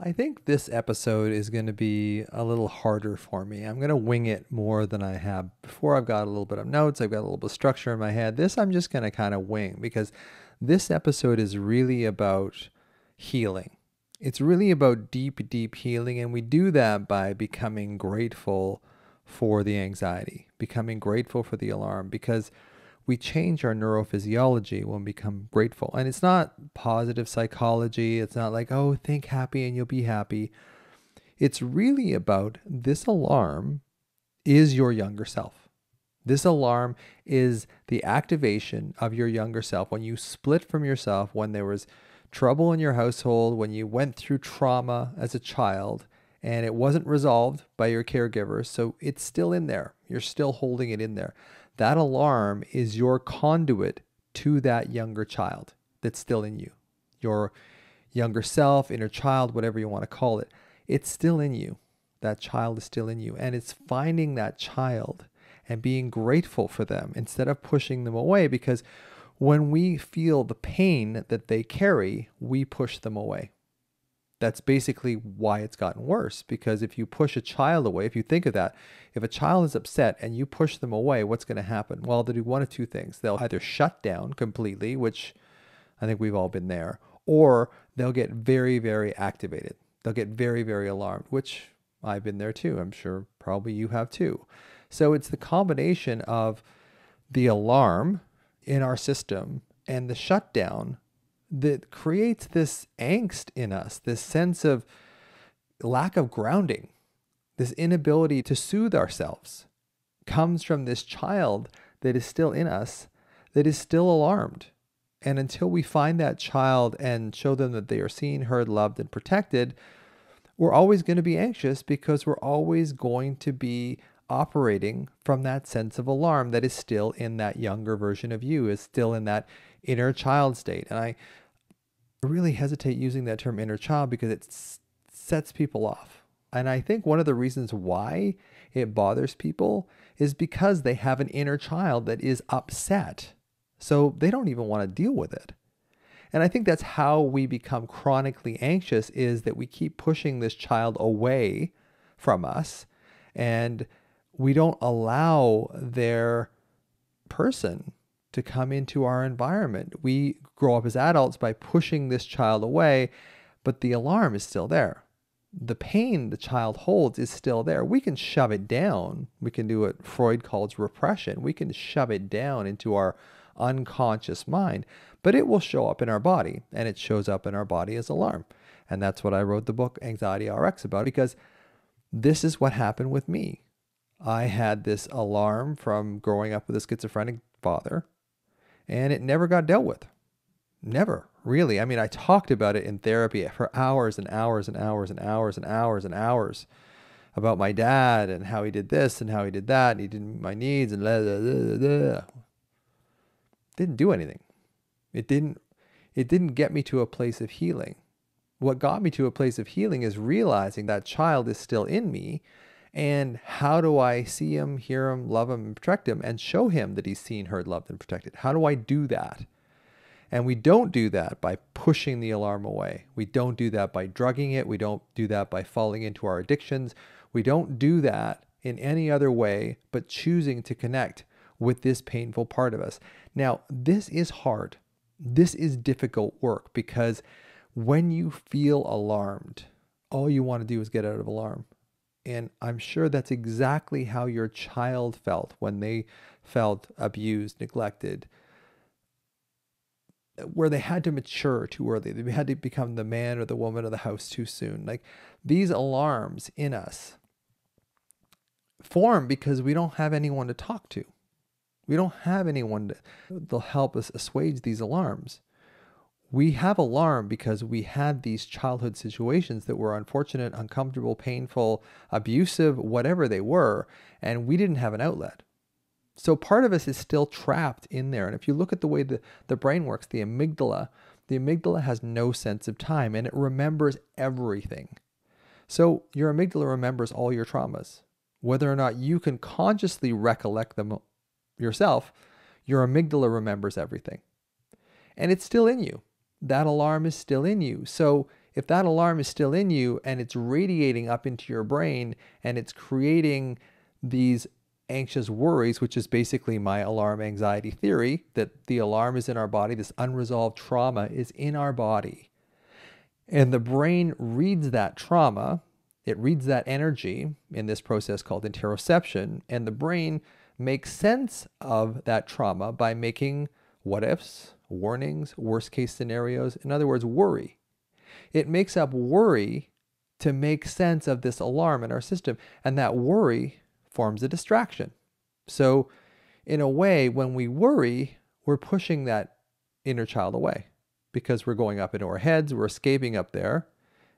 I think this episode is going to be a little harder for me. I'm going to wing it more than I have before. I've got a little bit of notes, I've got a little bit of structure in my head. This I'm just going to kind of wing because this episode is really about healing. It's really about deep, deep healing. And we do that by becoming grateful for the anxiety, becoming grateful for the alarm because we change our neurophysiology when we become grateful. And it's not positive psychology. It's not like, oh, think happy and you'll be happy. It's really about this alarm is your younger self. This alarm is the activation of your younger self when you split from yourself, when there was trouble in your household, when you went through trauma as a child and it wasn't resolved by your caregivers. So it's still in there. You're still holding it in there that alarm is your conduit to that younger child that's still in you. Your younger self, inner child, whatever you want to call it, it's still in you. That child is still in you. And it's finding that child and being grateful for them instead of pushing them away because when we feel the pain that they carry, we push them away that's basically why it's gotten worse. Because if you push a child away, if you think of that, if a child is upset and you push them away, what's going to happen? Well, they'll do one of two things. They'll either shut down completely, which I think we've all been there, or they'll get very, very activated. They'll get very, very alarmed, which I've been there too. I'm sure probably you have too. So it's the combination of the alarm in our system and the shutdown that creates this angst in us, this sense of lack of grounding, this inability to soothe ourselves comes from this child that is still in us, that is still alarmed. And until we find that child and show them that they are seen, heard, loved, and protected, we're always going to be anxious because we're always going to be operating from that sense of alarm that is still in that younger version of you, is still in that inner child state. And I really hesitate using that term inner child because it s- sets people off. And I think one of the reasons why it bothers people is because they have an inner child that is upset. So they don't even want to deal with it. And I think that's how we become chronically anxious is that we keep pushing this child away from us and we don't allow their person to come into our environment. We grow up as adults by pushing this child away, but the alarm is still there. The pain the child holds is still there. We can shove it down. We can do what Freud calls repression. We can shove it down into our unconscious mind, but it will show up in our body, and it shows up in our body as alarm. And that's what I wrote the book Anxiety RX about because this is what happened with me. I had this alarm from growing up with a schizophrenic father and it never got dealt with. Never, really. I mean, I talked about it in therapy for hours and hours and hours and hours and hours and hours about my dad and how he did this and how he did that and he didn't meet my needs and blah, blah, blah, blah. Didn't do anything. It didn't it didn't get me to a place of healing. What got me to a place of healing is realizing that child is still in me and how do I see him, hear him, love him, and protect him, and show him that he's seen, heard, loved, and protected? How do I do that? And we don't do that by pushing the alarm away. We don't do that by drugging it. We don't do that by falling into our addictions. We don't do that in any other way but choosing to connect with this painful part of us. Now, this is hard. This is difficult work because when you feel alarmed, all you want to do is get out of alarm. And I'm sure that's exactly how your child felt when they felt abused, neglected, where they had to mature too early. They had to become the man or the woman of the house too soon. Like these alarms in us form because we don't have anyone to talk to. We don't have anyone that'll help us assuage these alarms we have alarm because we had these childhood situations that were unfortunate, uncomfortable, painful, abusive, whatever they were, and we didn't have an outlet. So part of us is still trapped in there. And if you look at the way the, the brain works, the amygdala, the amygdala has no sense of time and it remembers everything. So your amygdala remembers all your traumas. Whether or not you can consciously recollect them yourself, your amygdala remembers everything. And it's still in you that alarm is still in you. So if that alarm is still in you and it's radiating up into your brain and it's creating these anxious worries, which is basically my alarm anxiety theory that the alarm is in our body, this unresolved trauma is in our body. And the brain reads that trauma, it reads that energy in this process called interoception, and the brain makes sense of that trauma by making what ifs, warnings, worst case scenarios, in other words, worry. It makes up worry to make sense of this alarm in our system. And that worry forms a distraction. So, in a way, when we worry, we're pushing that inner child away because we're going up into our heads, we're escaping up there,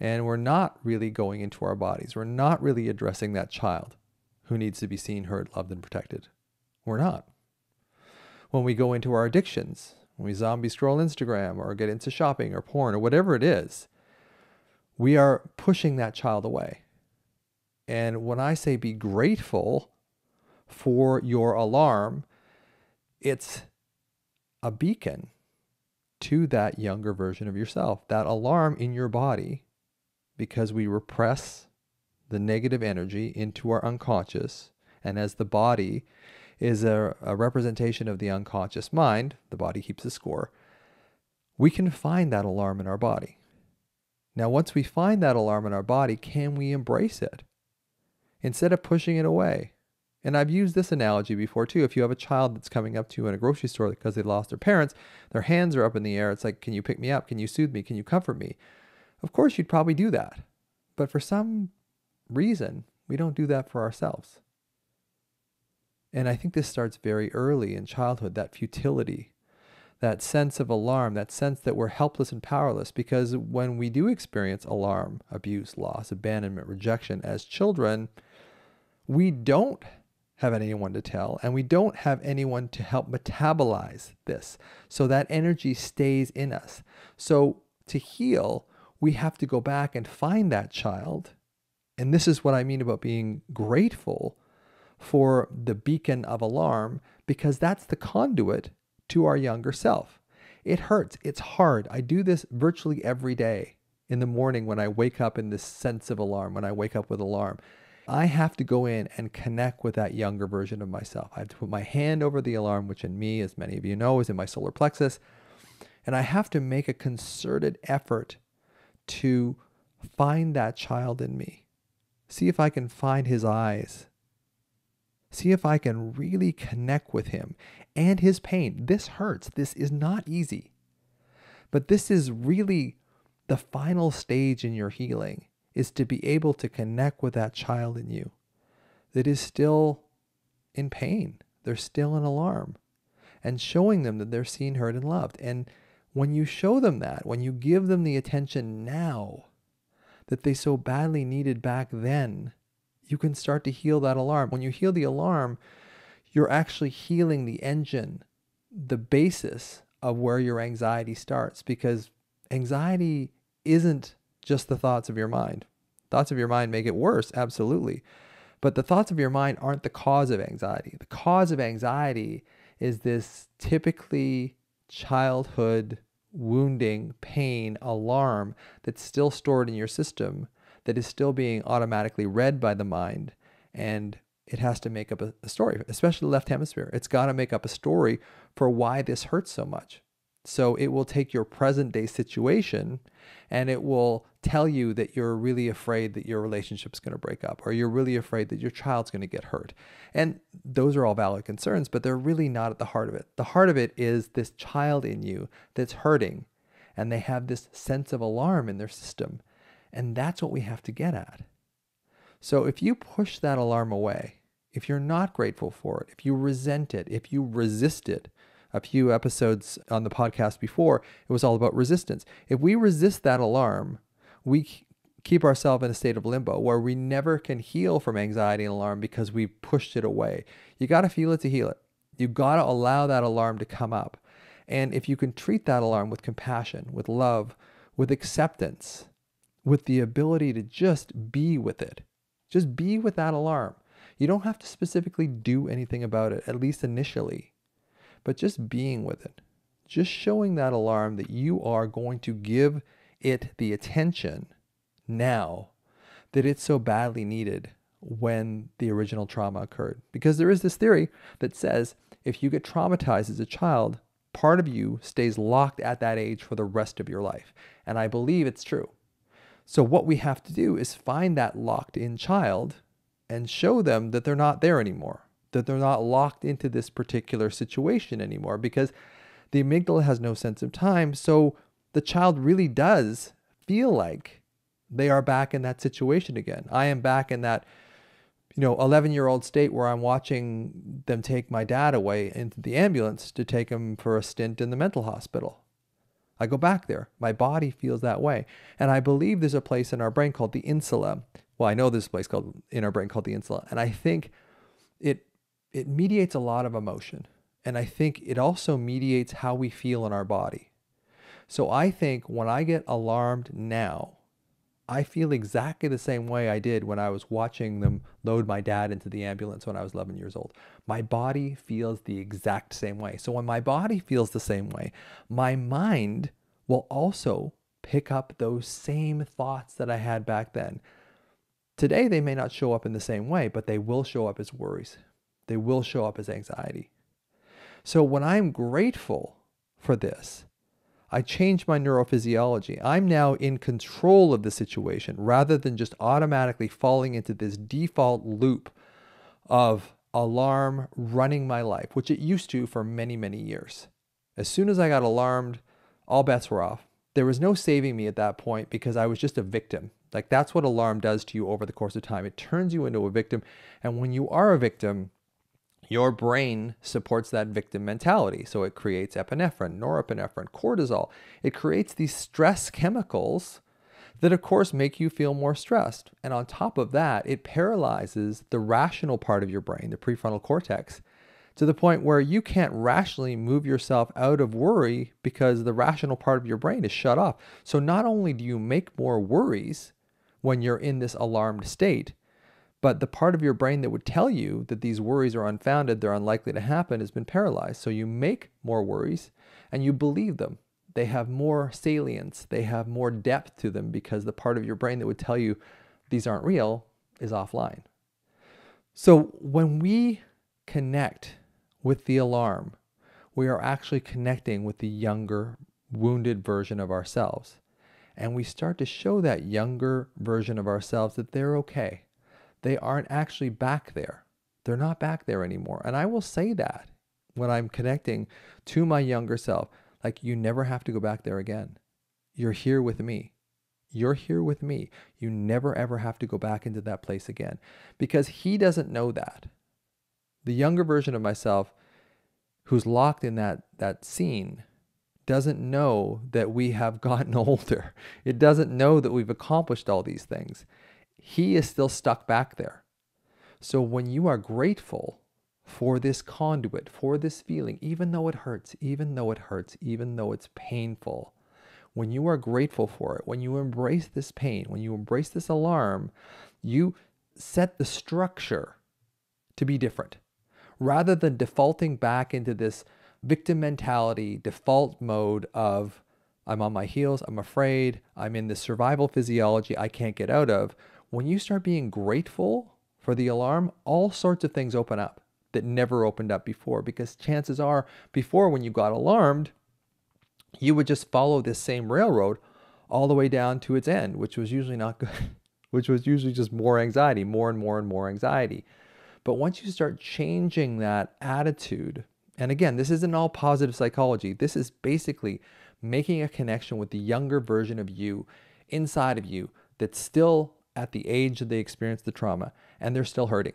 and we're not really going into our bodies. We're not really addressing that child who needs to be seen, heard, loved, and protected. We're not. When we go into our addictions, when we zombie scroll Instagram or get into shopping or porn or whatever it is, we are pushing that child away. And when I say be grateful for your alarm, it's a beacon to that younger version of yourself, that alarm in your body, because we repress the negative energy into our unconscious. And as the body is a, a representation of the unconscious mind, the body keeps a score, we can find that alarm in our body. Now, once we find that alarm in our body, can we embrace it instead of pushing it away? And I've used this analogy before too. If you have a child that's coming up to you in a grocery store because they lost their parents, their hands are up in the air. It's like, can you pick me up? Can you soothe me? Can you comfort me? Of course, you'd probably do that. But for some reason, we don't do that for ourselves. And I think this starts very early in childhood that futility, that sense of alarm, that sense that we're helpless and powerless. Because when we do experience alarm, abuse, loss, abandonment, rejection as children, we don't have anyone to tell and we don't have anyone to help metabolize this. So that energy stays in us. So to heal, we have to go back and find that child. And this is what I mean about being grateful for the beacon of alarm because that's the conduit to our younger self. It hurts. It's hard. I do this virtually every day in the morning when I wake up in this sense of alarm, when I wake up with alarm. I have to go in and connect with that younger version of myself. I have to put my hand over the alarm, which in me, as many of you know, is in my solar plexus. And I have to make a concerted effort to find that child in me. See if I can find his eyes See if I can really connect with him and his pain. This hurts. This is not easy. But this is really the final stage in your healing is to be able to connect with that child in you that is still in pain. They're still in alarm and showing them that they're seen, heard, and loved. And when you show them that, when you give them the attention now that they so badly needed back then, you can start to heal that alarm. When you heal the alarm, you're actually healing the engine, the basis of where your anxiety starts because anxiety isn't just the thoughts of your mind. Thoughts of your mind make it worse, absolutely. But the thoughts of your mind aren't the cause of anxiety. The cause of anxiety is this typically childhood wounding, pain, alarm that's still stored in your system that is still being automatically read by the mind and it has to make up a, a story, especially the left hemisphere. It's got to make up a story for why this hurts so much. So it will take your present day situation and it will tell you that you're really afraid that your relationship's going to break up or you're really afraid that your child's going to get hurt. And those are all valid concerns, but they're really not at the heart of it. The heart of it is this child in you that's hurting and they have this sense of alarm in their system and that's what we have to get at. So if you push that alarm away, if you're not grateful for it, if you resent it, if you resist it, a few episodes on the podcast before, it was all about resistance. If we resist that alarm, we keep ourselves in a state of limbo where we never can heal from anxiety and alarm because we pushed it away. You got to feel it to heal it. You got to allow that alarm to come up. And if you can treat that alarm with compassion, with love, with acceptance, with the ability to just be with it. Just be with that alarm. You don't have to specifically do anything about it, at least initially, but just being with it. Just showing that alarm that you are going to give it the attention now that it's so badly needed when the original trauma occurred. Because there is this theory that says if you get traumatized as a child, part of you stays locked at that age for the rest of your life. And I believe it's true. So, what we have to do is find that locked in child and show them that they're not there anymore, that they're not locked into this particular situation anymore, because the amygdala has no sense of time. So, the child really does feel like they are back in that situation again. I am back in that you know, 11 year old state where I'm watching them take my dad away into the ambulance to take him for a stint in the mental hospital. I go back there. My body feels that way. And I believe there's a place in our brain called the insula. Well, I know there's a place called in our brain called the insula. And I think it it mediates a lot of emotion. And I think it also mediates how we feel in our body. So I think when I get alarmed now, I feel exactly the same way I did when I was watching them load my dad into the ambulance when I was 11 years old. My body feels the exact same way. So when my body feels the same way, my mind will also pick up those same thoughts that I had back then. Today, they may not show up in the same way, but they will show up as worries. They will show up as anxiety. So when I'm grateful for this, I changed my neurophysiology. I'm now in control of the situation rather than just automatically falling into this default loop of alarm running my life, which it used to for many, many years. As soon as I got alarmed, all bets were off. There was no saving me at that point because I was just a victim. Like that's what alarm does to you over the course of time. It turns you into a victim. And when you are a victim, your brain supports that victim mentality. So it creates epinephrine, norepinephrine, cortisol. It creates these stress chemicals that, of course, make you feel more stressed. And on top of that, it paralyzes the rational part of your brain, the prefrontal cortex, to the point where you can't rationally move yourself out of worry because the rational part of your brain is shut off. So not only do you make more worries when you're in this alarmed state, but the part of your brain that would tell you that these worries are unfounded, they're unlikely to happen, has been paralyzed. So you make more worries and you believe them. They have more salience, they have more depth to them because the part of your brain that would tell you these aren't real is offline. So when we connect with the alarm, we are actually connecting with the younger, wounded version of ourselves. And we start to show that younger version of ourselves that they're okay they aren't actually back there. They're not back there anymore. And I will say that when I'm connecting to my younger self, like you never have to go back there again. You're here with me. You're here with me. You never ever have to go back into that place again because he doesn't know that. The younger version of myself who's locked in that that scene doesn't know that we have gotten older. It doesn't know that we've accomplished all these things he is still stuck back there. So when you are grateful for this conduit, for this feeling, even though it hurts, even though it hurts, even though it's painful, when you are grateful for it, when you embrace this pain, when you embrace this alarm, you set the structure to be different. Rather than defaulting back into this victim mentality, default mode of, I'm on my heels, I'm afraid, I'm in this survival physiology I can't get out of, when you start being grateful for the alarm, all sorts of things open up that never opened up before. Because chances are, before when you got alarmed, you would just follow this same railroad all the way down to its end, which was usually not good, which was usually just more anxiety, more and more and more anxiety. But once you start changing that attitude, and again, this isn't all positive psychology, this is basically making a connection with the younger version of you inside of you that's still at the age that they experienced the trauma and they're still hurting.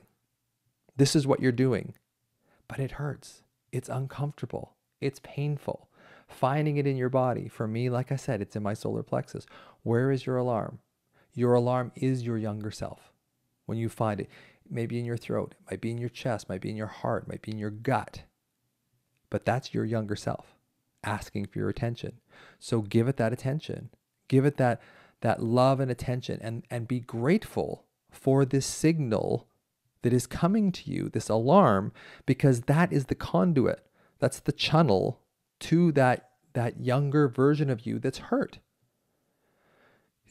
This is what you're doing. But it hurts. It's uncomfortable. It's painful. Finding it in your body. For me, like I said, it's in my solar plexus. Where is your alarm? Your alarm is your younger self. When you find it, it may be in your throat, it might be in your chest, might be in your heart, might be in your gut. But that's your younger self asking for your attention. So give it that attention. Give it that that love and attention and, and be grateful for this signal that is coming to you, this alarm, because that is the conduit. That's the channel to that, that younger version of you that's hurt.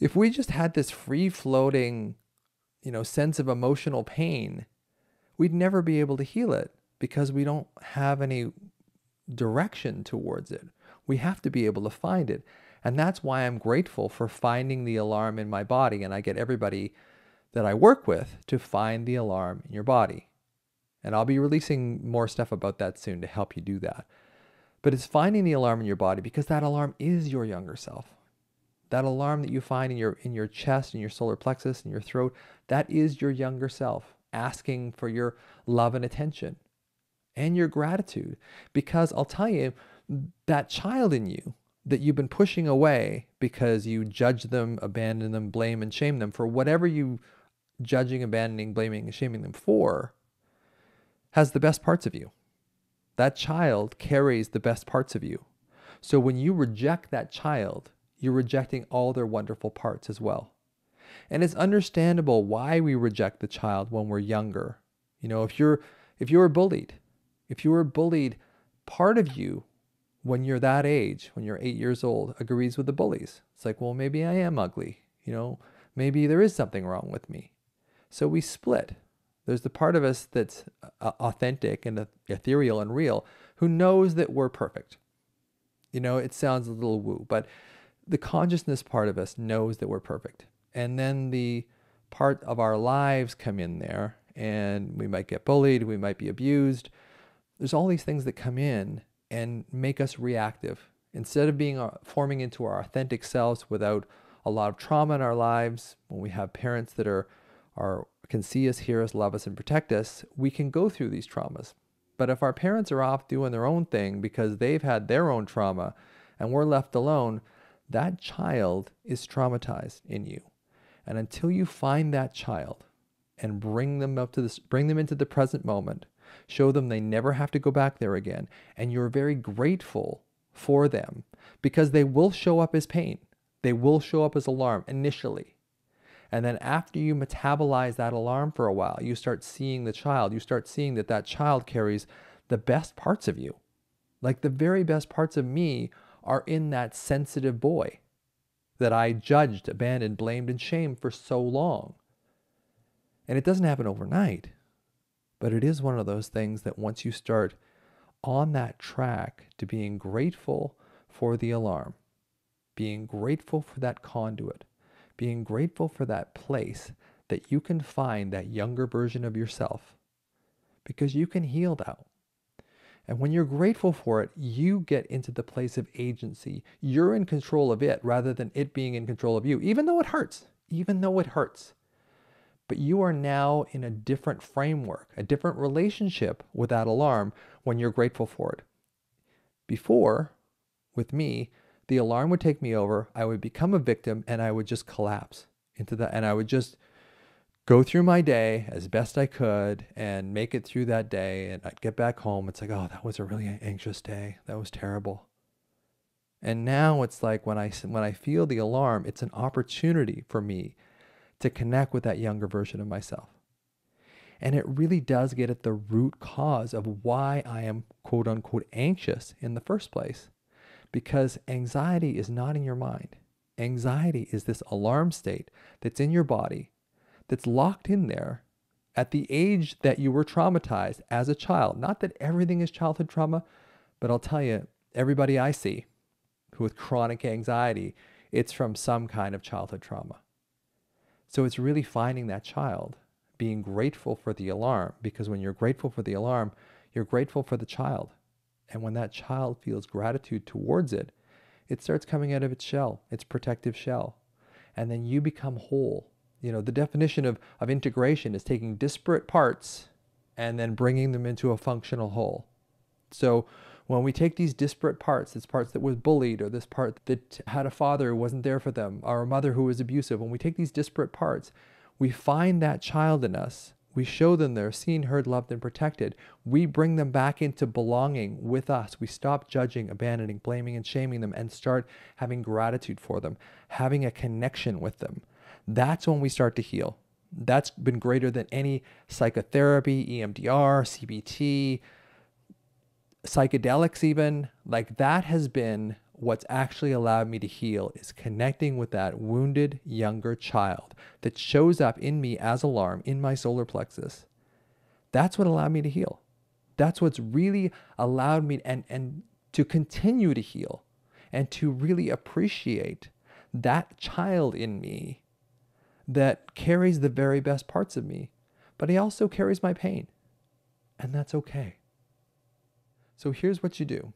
If we just had this free floating, you know, sense of emotional pain, we'd never be able to heal it because we don't have any direction towards it. We have to be able to find it. And that's why I'm grateful for finding the alarm in my body. And I get everybody that I work with to find the alarm in your body. And I'll be releasing more stuff about that soon to help you do that. But it's finding the alarm in your body because that alarm is your younger self. That alarm that you find in your in your chest, in your solar plexus, in your throat, that is your younger self asking for your love and attention and your gratitude. Because I'll tell you, that child in you that you've been pushing away because you judge them, abandon them, blame and shame them for whatever you judging, abandoning, blaming, and shaming them for has the best parts of you. That child carries the best parts of you. So when you reject that child, you're rejecting all their wonderful parts as well. And it's understandable why we reject the child when we're younger. You know, if you're if you were bullied, if you were bullied, part of you when you're that age, when you're 8 years old, agrees with the bullies. It's like, well, maybe I am ugly, you know, maybe there is something wrong with me. So we split. There's the part of us that's uh, authentic and ethereal and real who knows that we're perfect. You know, it sounds a little woo, but the consciousness part of us knows that we're perfect. And then the part of our lives come in there and we might get bullied, we might be abused. There's all these things that come in and make us reactive. Instead of being uh, forming into our authentic selves without a lot of trauma in our lives, when we have parents that are are can see us, hear us, love us, and protect us, we can go through these traumas. But if our parents are off doing their own thing because they've had their own trauma and we're left alone, that child is traumatized in you. And until you find that child and bring them up to this, bring them into the present moment, show them they never have to go back there again, and you're very grateful for them because they will show up as pain. They will show up as alarm initially. And then after you metabolize that alarm for a while, you start seeing the child. You start seeing that that child carries the best parts of you. Like the very best parts of me are in that sensitive boy that I judged, abandoned, blamed, and shamed for so long. And it doesn't happen overnight, but it is one of those things that once you start on that track to being grateful for the alarm, being grateful for that conduit, being grateful for that place that you can find that younger version of yourself because you can heal that. And when you're grateful for it, you get into the place of agency. You're in control of it rather than it being in control of you, even though it hurts, even though it hurts. But you are now in a different framework, a different relationship with that alarm when you're grateful for it. Before, with me, the alarm would take me over. I would become a victim and I would just collapse into that. And I would just go through my day as best I could and make it through that day. And I'd get back home. It's like, oh, that was a really anxious day. That was terrible. And now it's like when I, when I feel the alarm, it's an opportunity for me to connect with that younger version of myself. And it really does get at the root cause of why I am quote unquote anxious in the first place because anxiety is not in your mind. Anxiety is this alarm state that's in your body, that's locked in there at the age that you were traumatized as a child. Not that everything is childhood trauma, but I'll tell you, everybody I see who with chronic anxiety, it's from some kind of childhood trauma. So it's really finding that child, being grateful for the alarm, because when you're grateful for the alarm, you're grateful for the child. And when that child feels gratitude towards it, it starts coming out of its shell, its protective shell. And then you become whole. You know, the definition of, of integration is taking disparate parts and then bringing them into a functional whole. So when we take these disparate parts, this parts that was bullied, or this part that had a father who wasn't there for them, or a mother who was abusive, when we take these disparate parts, we find that child in us we show them they're seen, heard, loved, and protected. We bring them back into belonging with us. We stop judging, abandoning, blaming, and shaming them and start having gratitude for them, having a connection with them. That's when we start to heal. That's been greater than any psychotherapy, EMDR, CBT, psychedelics, even. Like that has been what's actually allowed me to heal is connecting with that wounded younger child that shows up in me as alarm in my solar plexus. That's what allowed me to heal. That's what's really allowed me and, and to continue to heal and to really appreciate that child in me that carries the very best parts of me, but he also carries my pain. And that's okay. So here's what you do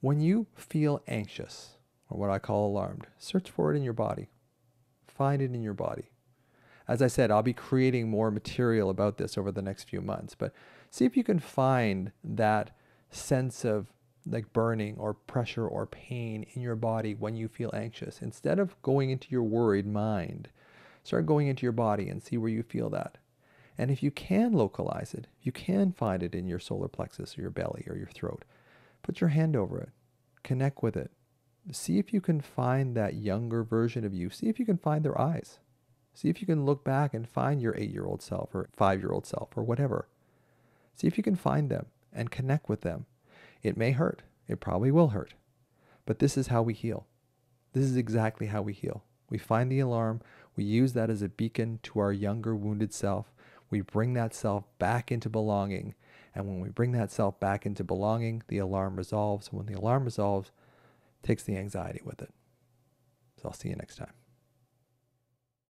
when you feel anxious, or what I call alarmed, search for it in your body. Find it in your body. As I said, I'll be creating more material about this over the next few months, but see if you can find that sense of like burning or pressure or pain in your body when you feel anxious. Instead of going into your worried mind, start going into your body and see where you feel that. And if you can localize it, you can find it in your solar plexus or your belly or your throat, put your hand over it, connect with it. See if you can find that younger version of you. See if you can find their eyes. See if you can look back and find your eight year old self or five year old self or whatever. See if you can find them and connect with them. It may hurt. It probably will hurt. But this is how we heal. This is exactly how we heal. We find the alarm, we use that as a beacon to our younger wounded self. We bring that self back into belonging. And when we bring that self back into belonging, the alarm resolves. And when the alarm resolves, takes the anxiety with it. So I'll see you next time.